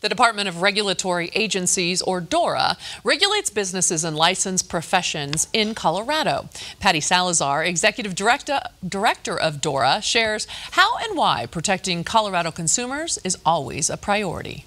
The Department of Regulatory Agencies, or DORA, regulates businesses and licensed professions in Colorado. Patty Salazar, Executive Director, Director of DORA, shares how and why protecting Colorado consumers is always a priority.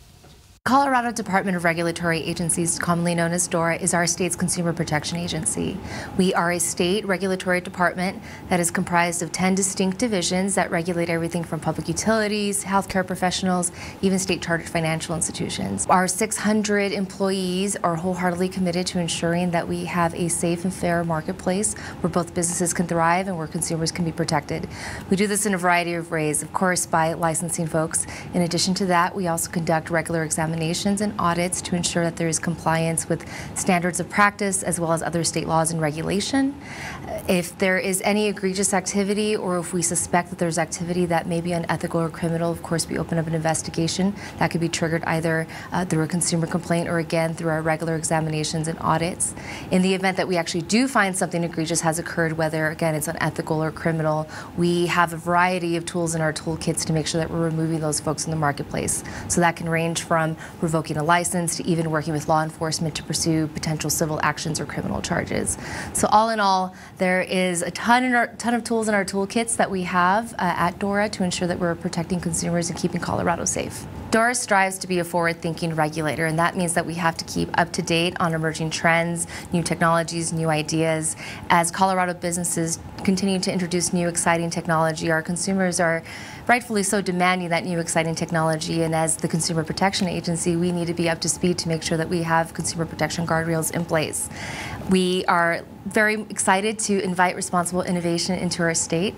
Colorado Department of Regulatory Agencies, commonly known as DORA, is our state's consumer protection agency. We are a state regulatory department that is comprised of 10 distinct divisions that regulate everything from public utilities, healthcare professionals, even state chartered financial institutions. Our 600 employees are wholeheartedly committed to ensuring that we have a safe and fair marketplace where both businesses can thrive and where consumers can be protected. We do this in a variety of ways, of course, by licensing folks. In addition to that, we also conduct regular examinations examinations and audits to ensure that there is compliance with standards of practice as well as other state laws and regulation. If there is any egregious activity or if we suspect that there's activity that may be unethical or criminal, of course we open up an investigation that could be triggered either uh, through a consumer complaint or again through our regular examinations and audits. In the event that we actually do find something egregious has occurred, whether again it's unethical or criminal, we have a variety of tools in our toolkits to make sure that we're removing those folks in the marketplace. So that can range from revoking a license to even working with law enforcement to pursue potential civil actions or criminal charges. So all in all, there is a ton, our, ton of tools in our toolkits that we have uh, at DORA to ensure that we're protecting consumers and keeping Colorado safe. DORA strives to be a forward-thinking regulator, and that means that we have to keep up to date on emerging trends, new technologies, new ideas. As Colorado businesses continue to introduce new exciting technology, our consumers are rightfully so demanding that new exciting technology, and as the Consumer Protection Agency, we need to be up to speed to make sure that we have consumer protection guardrails in place. We are very excited to invite responsible innovation into our state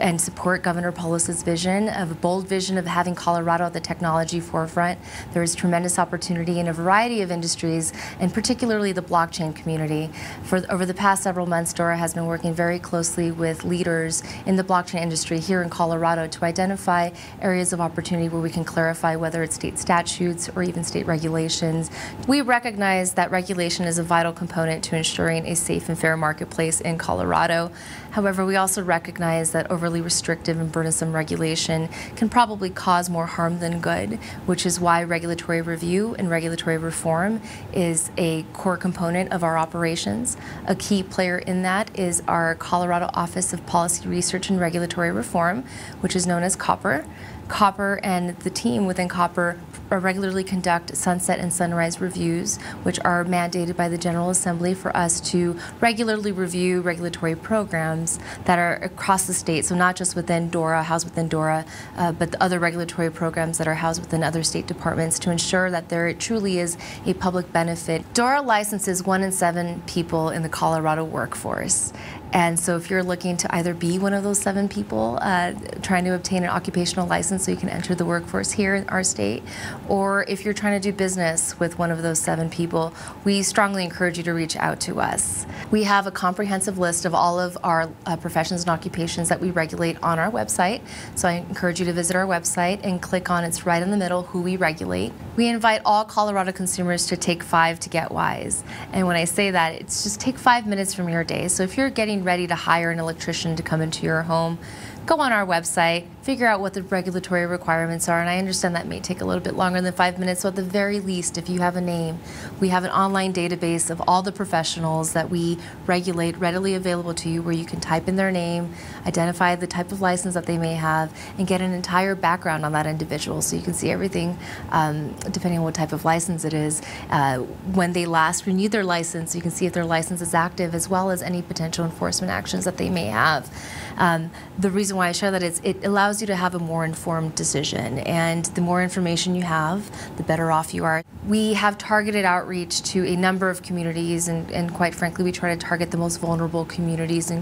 and support Governor Polis's vision of a bold vision of having Colorado at the technology forefront. There is tremendous opportunity in a variety of industries, and particularly the blockchain community. For over the past several months, Dora has been working very closely with leaders in the blockchain industry here in Colorado to identify areas of opportunity where we can clarify whether it's state statutes or even state regulations. We recognize that regulation is a vital component to ensuring a safe and fair marketplace in Colorado. However, we also recognize that overly restrictive and burdensome regulation can probably cause more harm than good, which is why regulatory review and regulatory reform is a core component of our operations. A key player in that is our Colorado Office of Policy Research and Regulatory Reform, which is known as COPRRR. COPRRR and the team within COPRRR regularly conduct sunset and sunrise reviews, which are mandated by the General Assembly for us to regularly review regulatory programs that are across the state. So not just within DORA, housed within DORA, uh, but the other regulatory programs that are housed within other state departments to ensure that there truly is a public benefit. DORA licenses one in seven people in the Colorado workforce. And so if you're looking to either be one of those seven people uh, trying to obtain an occupational license so you can enter the workforce here in our state, or if you're trying to do business with one of those seven people, we strongly encourage you to reach out to us. We have a comprehensive list of all of our uh, professions and occupations that we regulate on our website. So I encourage you to visit our website and click on it's right in the middle who we regulate. We invite all Colorado consumers to take five to get wise. And when I say that, it's just take five minutes from your day. So if you're getting ready to hire an electrician to come into your home, go on our website, figure out what the regulatory requirements are. And I understand that may take a little bit longer than five minutes. So at the very least, if you have a name, we have an online database of all the professionals that we regulate readily available to you where you can type in their name, identify the type of license that they may have, and get an entire background on that individual. So you can see everything, um, depending on what type of license it is, uh, when they last renewed their license, you can see if their license is active as well as any potential enforcement actions that they may have. Um, the reason why I share that is it allows you to have a more informed decision, and the more information you have, the better off you are. We have targeted outreach to a number of communities, and, and quite frankly, we try to target the most vulnerable communities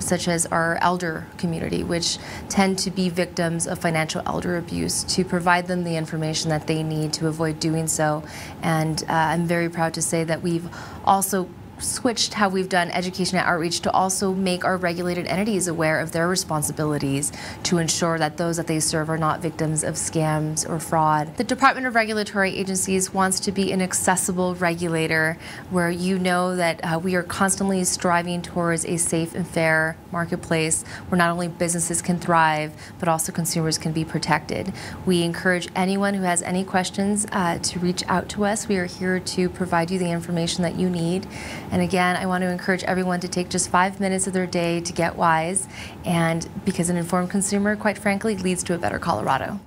such as our elder community, which tend to be victims of financial elder abuse, to provide them the information that they need to avoid doing so. And uh, I'm very proud to say that we've also switched how we've done education and outreach to also make our regulated entities aware of their responsibilities to ensure that those that they serve are not victims of scams or fraud. The Department of Regulatory Agencies wants to be an accessible regulator where you know that uh, we are constantly striving towards a safe and fair marketplace where not only businesses can thrive but also consumers can be protected. We encourage anyone who has any questions uh, to reach out to us. We are here to provide you the information that you need. And again, I want to encourage everyone to take just five minutes of their day to get wise, and because an informed consumer, quite frankly, leads to a better Colorado.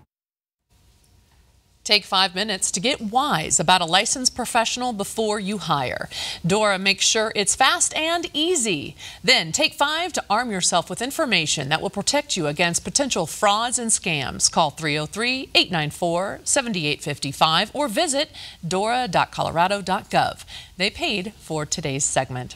Take five minutes to get wise about a licensed professional before you hire. Dora makes sure it's fast and easy. Then take five to arm yourself with information that will protect you against potential frauds and scams. Call 303 894 7855 or visit dora.colorado.gov. They paid for today's segment.